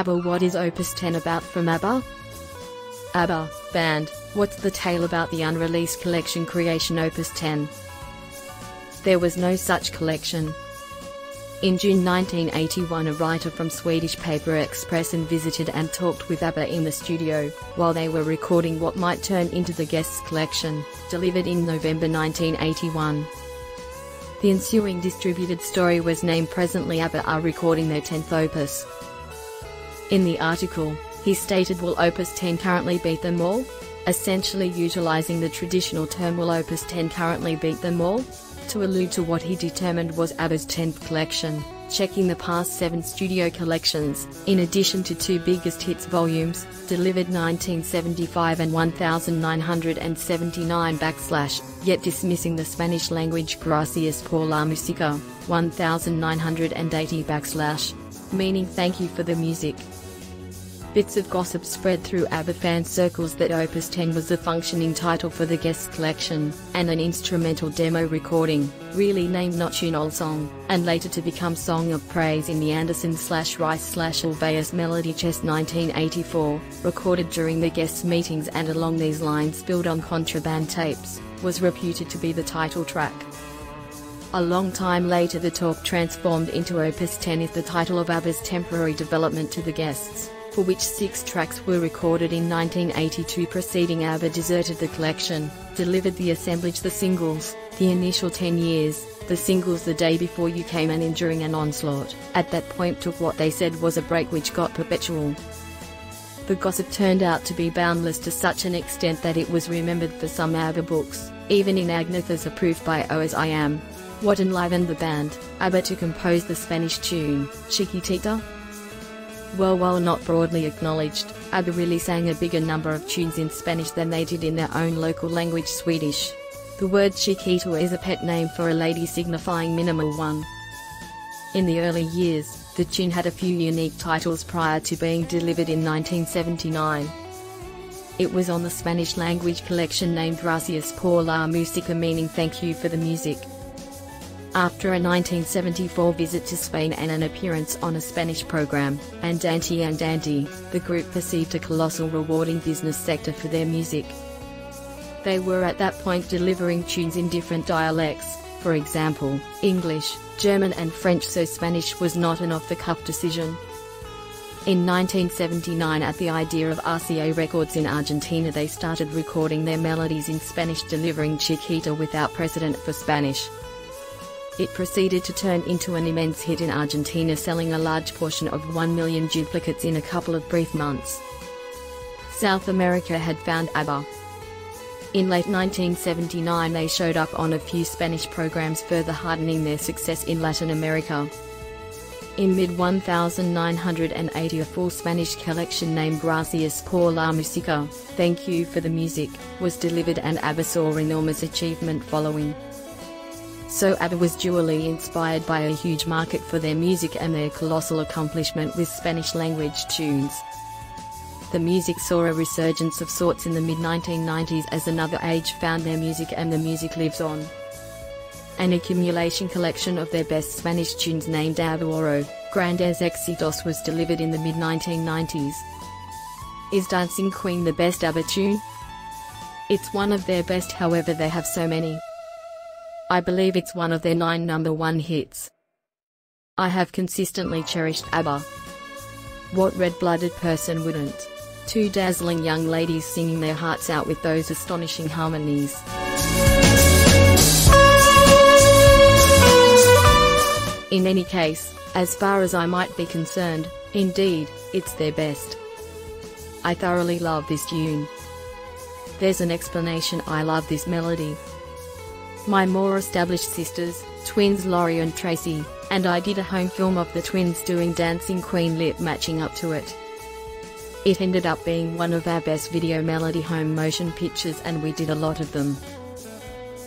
ABBA What is Opus 10 about from ABBA? ABBA, band, what's the tale about the unreleased collection creation Opus 10? There was no such collection. In June 1981 a writer from Swedish paper Expressen visited and talked with ABBA in the studio, while they were recording what might turn into the Guests collection, delivered in November 1981. The ensuing distributed story was named Presently ABBA are recording their 10th opus. In the article, he stated Will Opus 10 currently beat them all? Essentially utilizing the traditional term Will Opus 10 currently beat them all? To allude to what he determined was ABBA's 10th collection, checking the past seven studio collections, in addition to two biggest hits volumes, delivered 1975 and 1979 backslash, yet dismissing the Spanish language Gracias por la música, 1980 backslash, meaning thank you for the music. Bits of gossip spread through ABBA fan circles that Opus 10 was a functioning title for the guest collection, and an instrumental demo recording, really named National Song, and later to become Song of Praise in the Andersson slash Rice slash Melody Chess 1984, recorded during the guests' meetings and along these lines built on contraband tapes, was reputed to be the title track. A long time later the talk transformed into Opus 10 is the title of ABBA's temporary development to the guests for which six tracks were recorded in 1982 preceding ABBA deserted the collection, delivered the assemblage the singles, the initial 10 years, the singles the day before you came and enduring an onslaught, at that point took what they said was a break which got perpetual. The gossip turned out to be boundless to such an extent that it was remembered for some ABBA books, even in Agnetha's approved by O as I Am. What enlivened the band, ABBA to compose the Spanish tune, Chiquitita? Well while not broadly acknowledged, ABBA really sang a bigger number of tunes in Spanish than they did in their own local language Swedish. The word Chiquitita is a pet name for a lady signifying minimal one. In the early years, the tune had a few unique titles prior to being delivered in 1979. It was on the Spanish language collection named Gracias por la música meaning thank you for the music. After a 1974 visit to Spain and an appearance on a Spanish program, Andante Andante, the group perceived a colossal rewarding business sector for their music. They were at that point delivering tunes in different dialects, for example, English, German and French so Spanish was not an off-the-cuff decision. In 1979 at the idea of RCA Records in Argentina they started recording their melodies in Spanish delivering Chiquitita without precedent for Spanish. It proceeded to turn into an immense hit in Argentina selling a large portion of 1 million duplicates in a couple of brief months. South America had found ABBA. In late 1979 they showed up on a few Spanish programs further hardening their success in Latin America. In mid-1980 a full Spanish collection named Gracias por la música, Thank You for the Music, was delivered and ABBA saw enormous achievement following. So ABBA was dually inspired by a huge market for their music and their colossal accomplishment with Spanish-language tunes. The music saw a resurgence of sorts in the mid-1990s as another age found their music and the music lives on. An accumulation collection of their best Spanish tunes named ABBA Oro, Grandes Éxitos was delivered in the mid-1990s. Is Dancing Queen the best ABBA tune? It's one of their best however they have so many. I believe it's one of their nine number one hits. I have consistently cherished ABBA. What red-blooded person wouldn't? Two dazzling young ladies singing their hearts out with those astonishing harmonies. In any case, as far as I might be concerned, indeed, it's their best. I thoroughly love this tune. There's an explanation I love this melody. My more established sisters, twins Laurie and Tracy, and I did a home film of the twins doing Dancing Queen lip matching up to it. It ended up being one of our best video melody home motion pictures and we did a lot of them.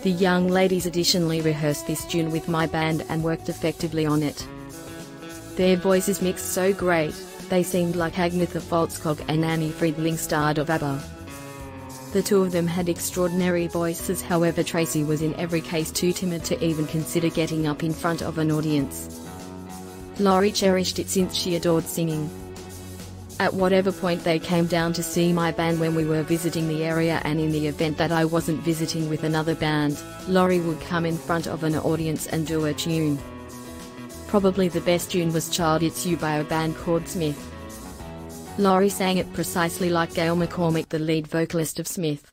The young ladies additionally rehearsed this tune with my band and worked effectively on it. Their voices mixed so great, they seemed like Agnetha Faltskog and Anni-Frid Lyngstad of ABBA. The two of them had extraordinary voices however Tracy was in every case too timid to even consider getting up in front of an audience. Laurie cherished it since she adored singing. At whatever point they came down to see my band when we were visiting the area and in the event that I wasn't visiting with another band, Laurie would come in front of an audience and do a tune. Probably the best tune was Child It's You by a band called Smith. Laurie sang it precisely like Gayle McCormick the lead vocalist of Smith.